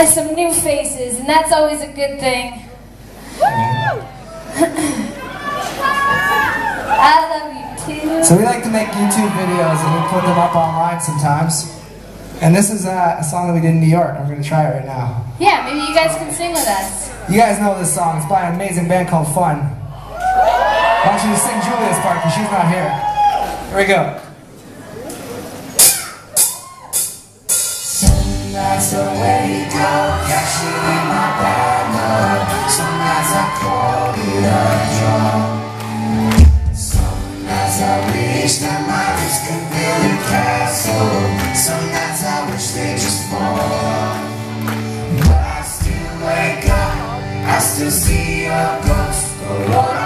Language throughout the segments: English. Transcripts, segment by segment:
and some new faces, and that's always a good thing. I love you too. So we like to make YouTube videos and we put them up online sometimes. And this is uh, a song that we did in New York. I'm going to try it right now. Yeah, maybe you guys can sing with us. You guys know this song. It's by an amazing band called Fun. Why don't you just sing Julia's part because she's not here. Here we go. Nights I wake up, catch you in my bad mood. Some nights I call it a drum. Some nights I wish that my wrist could build a castle. Some nights I wish they just fall. But I still wake up, I still see a ghost.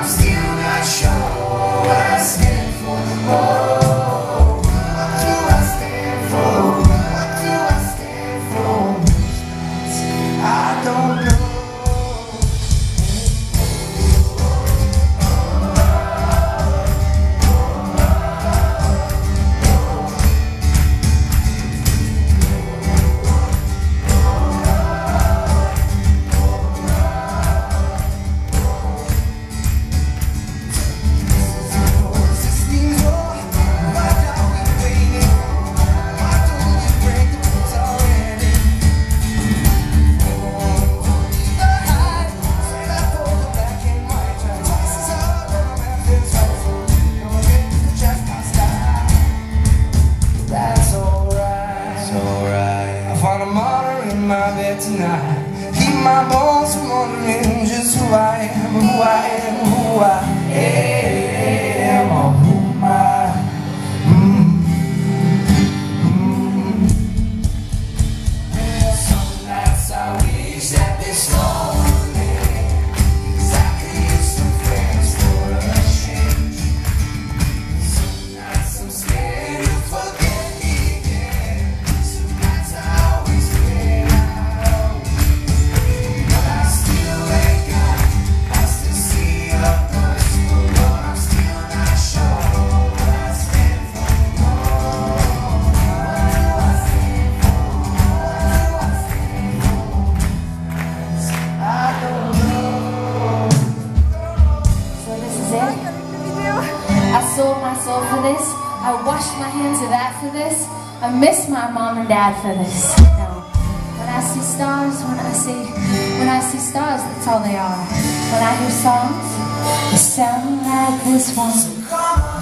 Bed tonight. Keep my bones from wondering just who I am, who I am, who I am, or who I mm, mm. Some nights I wish that this it. I sold my soul for this. I washed my hands of that for this. I miss my mom and dad for this. When I see stars, when I see when I see stars, that's all they are. When I hear songs, they sound like this one.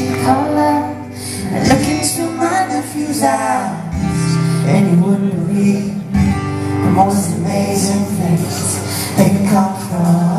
Country color, look into my nephew's eyes, And you wouldn't believe the most amazing things they come from.